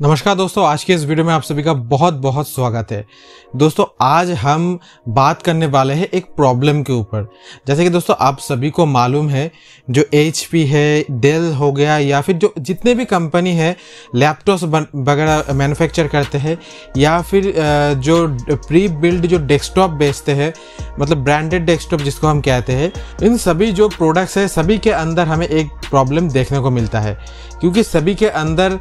नमस्कार दोस्तों, आज के इस वीडियो में आप सभी का बहुत बहुत स्वागत है। दोस्तों, आज हम बात करने वाले हैं एक प्रॉब्लम के ऊपर। जैसे कि दोस्तों, आप सभी को मालूम है, जो एचपी है डेल हो गया, या फिर जो जितने भी कंपनी है लैपटॉप्स वगैरह मैन्युफैक्चर करते हैं, या फिर जो प्री बिल्ड जो डेस्कटॉप बेचते हैं मतलब ब्रांडेड डेस्कटॉप जिसको हम कहते हैं, इन सभी जो प्रोडक्ट्स है, सभी के अंदर हमें एक प्रॉब्लम देखने को मिलता है। क्योंकि सभी के अंदर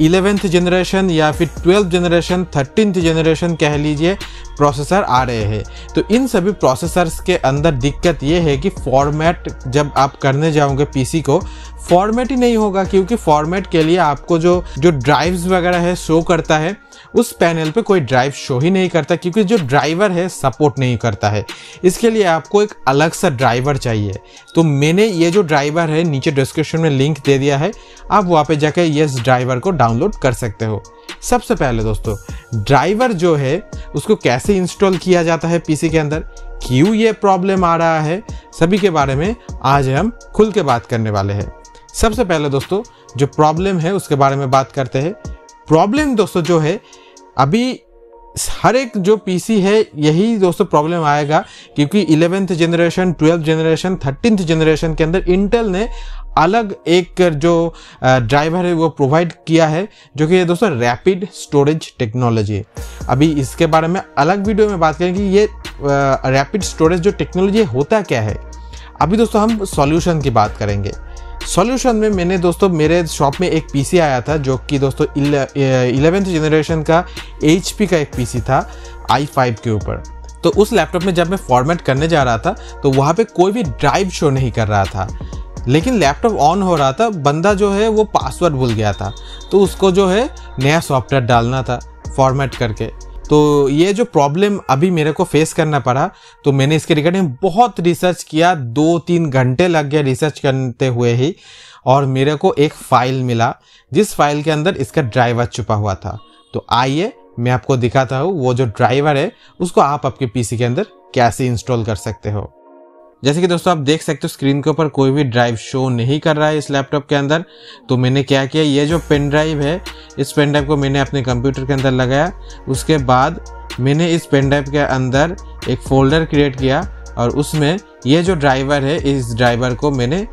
इलेवेंथ जनरेशन या फिर ट्वेल्थ जनरेशन थर्टीन जनरेशन कह लीजिए प्रोसेसर आ रहे हैं। तो इन सभी प्रोसेसर्स के अंदर दिक्कत ये है कि फॉर्मेट जब आप करने जाओगे पीसी को फॉर्मेट ही नहीं होगा, क्योंकि फॉर्मेट के लिए आपको जो जो ड्राइव्स वगैरह है शो करता है उस पैनल पे कोई ड्राइव शो ही नहीं करता, क्योंकि जो ड्राइवर है, सपोर्ट नहीं करता है। इसके लिए आपको एक अलग सा ड्राइवर चाहिए। तो मैंने ये जो ड्राइवर है, नीचे डिस्क्रिप्शन में लिंक दे दिया है। आप वहाँ पे जाकर ये ड्राइवर को डाउनलोड कर सकते हो। सबसे पहले दोस्तों, ड्राइवर जो है, उसको कैसे इंस्टॉल किया जाता है पीसी के अंदर? क्यों ये प्रॉब्लम आ रहा है? सभी के बारे में आज हम खुल के बात करने वाले हैं। सबसे पहले दोस्तों, जो प्रॉब्लम है, उसके बारे में बात करते हैं। प्रॉब्लम दोस्तों जो है, अभी हर एक जो पीसी है, यही दोस्तों प्रॉब्लम आएगा, क्योंकि eleventh generation twelfth generation thirteenth generation के अंदर इंटेल ने अलग एक जो ड्राइवर है वो प्रोवाइड किया है, जो कि दोस्तों रैपिड स्टोरेज टेक्नोलॉजी है। अभी इसके बारे में अलग वीडियो में बात करेंगे ये रैपिड स्टोरेज जो टेक्नोलॉजी होता क्या है। अभी दोस्तों हम सॉल्यूशन की बात करेंगे। सॉल्यूशन में मैंने दोस्तों, मेरे शॉप में एक पीसी आया था, जो कि दोस्तों इलेवेंथ जनरेशन का HP का एक पीसी था आई फाइव के ऊपर। तो उस लैपटॉप में जब मैं फॉर्मेट करने जा रहा था तो वहाँ पे कोई भी ड्राइव शो नहीं कर रहा था। लेकिन लैपटॉप ऑन हो रहा था, बंदा जो है, वो पासवर्ड भूल गया था। तो उसको जो है, नया सॉफ्टवेयर डालना था फॉर्मेट करके। तो ये जो प्रॉब्लम अभी मेरे को फेस करना पड़ा तो मैंने इसके रिगार्डिंग बहुत रिसर्च किया दो तीन घंटे लग गया रिसर्च करते हुए ही, और मेरे को एक फ़ाइल मिला, जिस फ़ाइल के अंदर इसका ड्राइवर छुपा हुआ था। तो आइए, मैं आपको दिखाता हूँ, वो जो ड्राइवर है, उसको आप आपके पीसी के अंदर कैसे इंस्टॉल कर सकते हो। जैसे कि दोस्तों, आप देख सकते हो स्क्रीन के ऊपर कोई भी ड्राइव शो नहीं कर रहा है इस लैपटॉप के अंदर। तो मैंने क्या किया, ये जो पेन ड्राइव है, इस पेन ड्राइव को मैंने अपने कंप्यूटर के अंदर लगाया। उसके बाद मैंने इस पेन ड्राइव के अंदर एक फोल्डर क्रिएट किया और उसमें ये जो ड्राइवर है, इस ड्राइवर को मैंने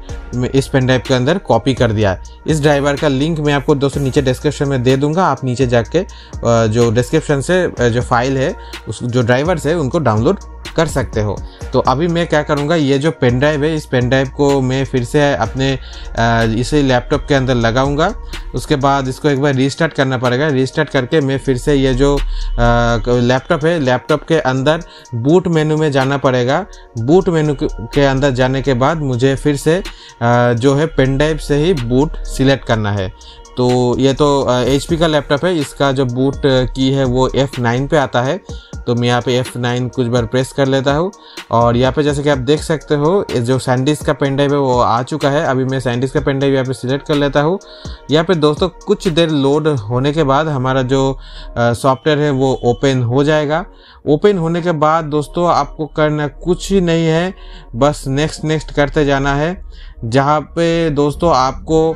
इस पेन ड्राइव के अंदर कॉपी कर दिया है। इस ड्राइवर का लिंक मैं आपको दोस्तों नीचे डिस्क्रिप्शन में दे दूँगा। आप नीचे जाके जो डिस्क्रिप्शन से जो फ़ाइल है, उस, जो ड्राइवर्स है, उनको डाउनलोड कर सकते हो। तो अभी मैं क्या करूँगा, ये जो पेन ड्राइव है, इस पेन ड्राइव को मैं फिर से अपने इसे लैपटॉप के अंदर लगाऊँगा। उसके बाद इसको एक बार रीस्टार्ट करना पड़ेगा। रीस्टार्ट करके मैं फिर से ये जो लैपटॉप है लैपटॉप के अंदर बूट मेनू में जाना पड़ेगा। बूट मेनू के अंदर जाने के बाद मुझे फिर से जो है पेन ड्राइव से ही बूट सिलेक्ट करना है। तो ये तो एचपी का लैपटॉप है, इसका जो बूट की है वो F9 पे आता है। तो मैं यहाँ पे F9 कुछ बार प्रेस कर लेता हूँ। और यहाँ पे जैसे कि आप देख सकते हो जो सैंडिस का पेन ड्राइव है वो आ चुका है। अभी मैं सैंडिस का पेन ड्राइव यहाँ पे सिलेक्ट कर लेता हूँ। यहाँ पे दोस्तों, कुछ देर लोड होने के बाद हमारा जो सॉफ्टवेयर है वो ओपन हो जाएगा। ओपन होने के बाद दोस्तों, आपको करना कुछ ही नहीं है। बस नेक्स्ट नेक्स्ट करते जाना है। जहाँ पे दोस्तों आपको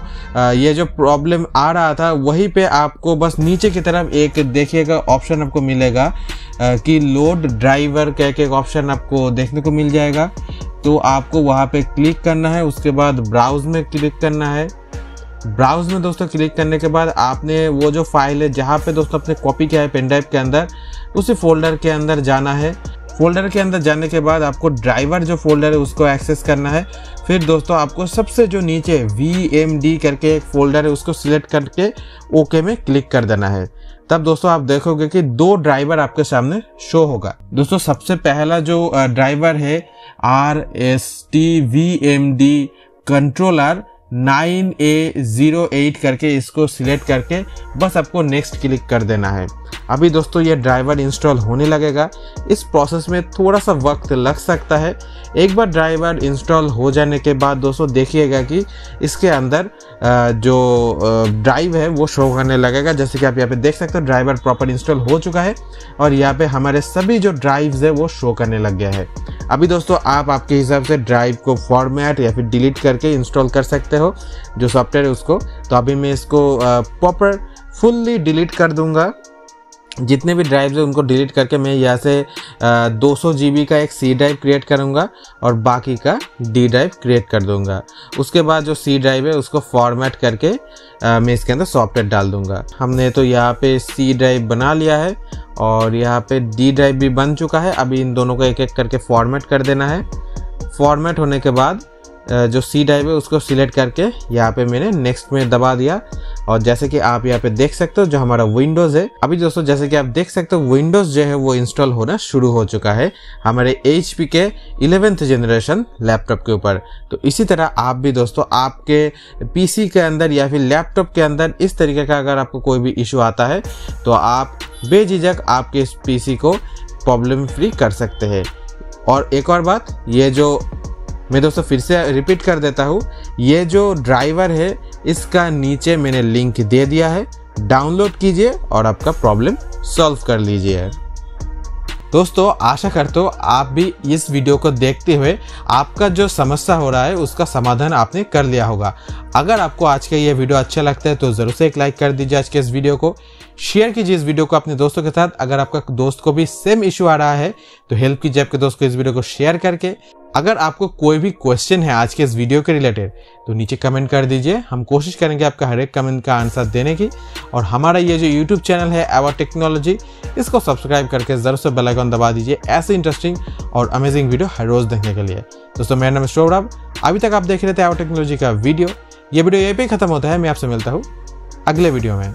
ये जो प्रॉब्लम आ रहा था, वहीं पे आपको बस नीचे की तरफ़ एक देखिएगा ऑप्शन आपको मिलेगा कि लोड ड्राइवर कह के एक ऑप्शन आपको देखने को मिल जाएगा। तो आपको वहाँ पे क्लिक करना है, उसके बाद ब्राउज में क्लिक करना है। ब्राउज में दोस्तों क्लिक करने के बाद आपने वो जो फ़ाइल है, जहाँ पे दोस्तों आपने कॉपी किया है पेन ड्राइव के अंदर, उसी फोल्डर के अंदर जाना है। फोल्डर के अंदर जाने के बाद आपको ड्राइवर जो फोल्डर है उसको एक्सेस करना है। फिर दोस्तों आपको सबसे जो नीचे वी एम डी करके एक फोल्डर है, उसको सिलेक्ट करके ओके में क्लिक कर देना है। तब दोस्तों आप देखोगे कि दो ड्राइवर आपके सामने शो होगा। दोस्तों सबसे पहला जो ड्राइवर है R S T V M D controller nine A zero eight करके इसको सिलेक्ट करके बस आपको नेक्स्ट क्लिक कर देना है। अभी दोस्तों ये ड्राइवर इंस्टॉल होने लगेगा। इस प्रोसेस में थोड़ा सा वक्त लग सकता है। एक बार ड्राइवर इंस्टॉल हो जाने के बाद दोस्तों देखिएगा कि इसके अंदर जो ड्राइव है वो शो करने लगेगा। जैसे कि आप यहाँ पे देख सकते हो, ड्राइवर प्रॉपर इंस्टॉल हो चुका है और यहाँ पे हमारे सभी जो ड्राइव्स है वो शो करने लग गया है। अभी दोस्तों आप आपके हिसाब से ड्राइव को फॉर्मेट या फिर डिलीट करके इंस्टॉल कर सकते हो। जो सॉफ्टवेयर है उसको तो अभी मैं इसको प्रॉपर फुल्ली डिलीट कर दूँगा। जितने भी ड्राइव है उनको डिलीट करके मैं यहाँ से दो सौ का एक सी ड्राइव क्रिएट करूँगा और बाकी का डी ड्राइव क्रिएट कर दूँगा। उसके बाद जो सी ड्राइव है उसको फॉर्मेट करके आ, मैं इसके अंदर सॉफ्टवेयर डाल दूँगा। हमने तो यहाँ पे सी ड्राइव बना लिया है और यहाँ पे डी ड्राइव भी बन चुका है। अभी इन दोनों को एक एक करके फॉर्मेट कर देना है। फॉर्मेट होने के बाद जो सी ड्राइव है, उसको सिलेक्ट करके यहाँ पे मैंने नेक्स्ट में दबा दिया। और जैसे कि आप यहाँ पे देख सकते हो, जो हमारा विंडोज़ है, अभी दोस्तों जैसे कि आप देख सकते हो विंडोज़ जो है वो इंस्टॉल होना शुरू हो चुका है हमारे एचपी के इलेवेंथ जनरेशन लैपटॉप के ऊपर। तो इसी तरह आप भी दोस्तों, आपके पीसी के अंदर या फिर लैपटॉप के अंदर इस तरीके का अगर आपको कोई भी इशू आता है तो आप बेझिझक आपके इस पीसी को प्रॉब्लम फ्री कर सकते हैं। और एक और बात, ये जो मैं दोस्तों फिर से रिपीट कर देता हूँ। ये जो ड्राइवर है, इसका नीचे मैंने लिंक दे दिया है। डाउनलोड कीजिए और आपका प्रॉब्लम सॉल्व कर लीजिए। दोस्तों, आशा करते हो आप भी इस वीडियो को देखते हुए आपका जो समस्या हो रहा है, उसका समाधान आपने कर लिया होगा। अगर आपको आज का ये वीडियो अच्छा लगता है तो ज़रूर से एक लाइक कर दीजिए आज के इस वीडियो को। शेयर कीजिए इस वीडियो को अपने दोस्तों के साथ। अगर आपका दोस्त को भी सेम इशू आ रहा है तो हेल्प कीजिए आपके दोस्त को इस वीडियो को शेयर करके। अगर आपको कोई भी क्वेश्चन है आज के इस वीडियो के रिलेटेड तो नीचे कमेंट कर दीजिए। हम कोशिश करेंगे आपका हर एक कमेंट का आंसर देने की। और हमारा ये जो यूट्यूब चैनल है एवर टेक्नोलॉजी इसको सब्सक्राइब करके ज़रूर से बेल आइकन दबा दीजिए, ऐसे इंटरेस्टिंग और अमेजिंग वीडियो हर रोज़ देखने के लिए। दोस्तों, मेरा नाम शोभराब अभी तक आप देख रहे थे एवर टेक्नोलॉजी का वीडियो ये वीडियो यहीं पर खत्म होता है। मैं आपसे मिलता हूँ अगले वीडियो में।